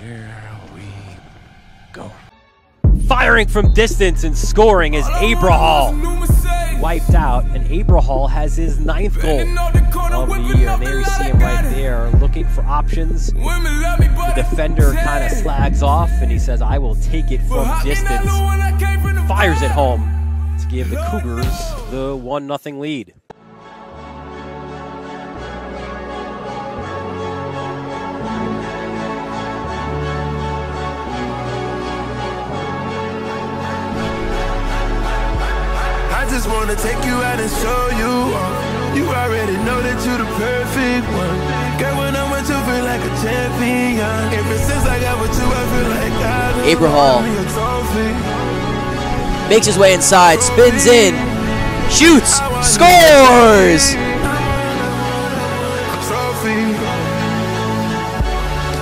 Here we go. Firing from distance and scoring is Abrahall. Wiped out, and Abrahall has his ninth goal uh, of the year. And there you see him right there, looking for options. The defender kind of slags off, and he says, I will take it from distance. Fires it home to give the Cougars the 1 0 lead. Just wanna take you out and show you You already know that you're the perfect one. Girl, when I'm with you, feel like a champion. Ever since I got with you, I feel like I Abrahall makes his way inside, spins in, shoots, scores!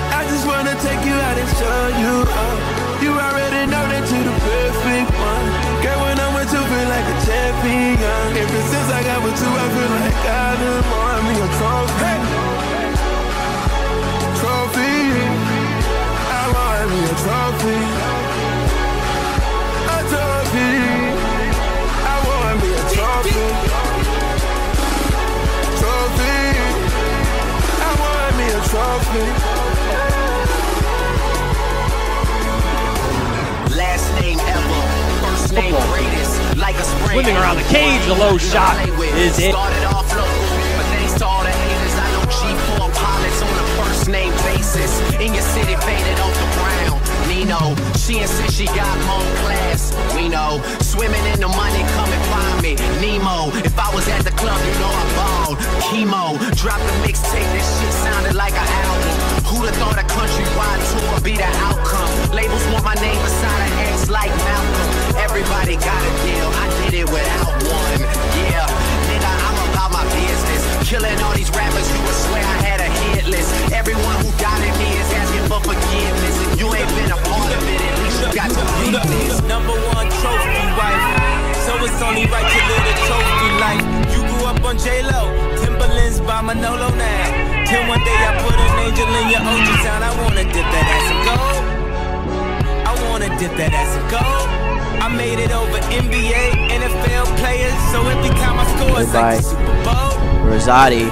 I just wanna take you out and show a A trophy I want me a trophy Trophy I want me a trophy Last name ever, first name greatest. Like a spring. Swimming around the cage, the low shot is it. She insists she got more class. We know, swimming in the money, come and find me. Nemo, if I was at the club, you know I balled. Chemo, drop the mixtape, this shit sounded like an album. Who'd have thought a countrywide tour be J-Lo, Timberlands by Manolo now. Till one day I put an angel in your town. I wanna dip that ass in gold. I wanna dip that ass in gold. I made it over NBA, NFL players, so every time I score, it's like the Super Bowl. Rosati,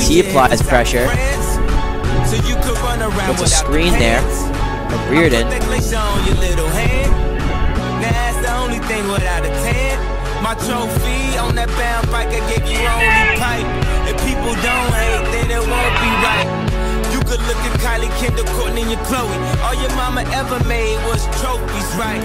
he applies pressure, So you could run around puts a screen there Reardon. My trophy on that bound bike, I gave you only pipe. If people don't hate, then it won't be right. You could look at Kylie, Kendall, Kourtney, and Khloé. All your mama ever made was trophies, right?